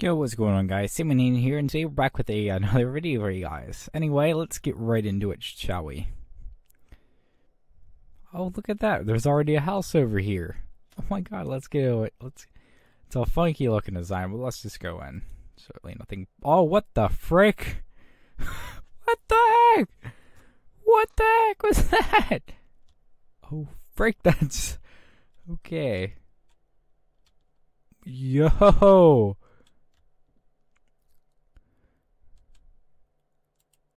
Yo, what's going on guys? Simon here and today we're back with a, another video for you guys. Anyway, let's get right into it, shall we? Oh, look at that. There's already a house over here. Oh my god, let's go. Let's It's a funky looking design, but let's just go in. Certainly nothing. Oh, what the frick? what the heck? What the heck was that? Oh, frick, that's... Okay. Yo!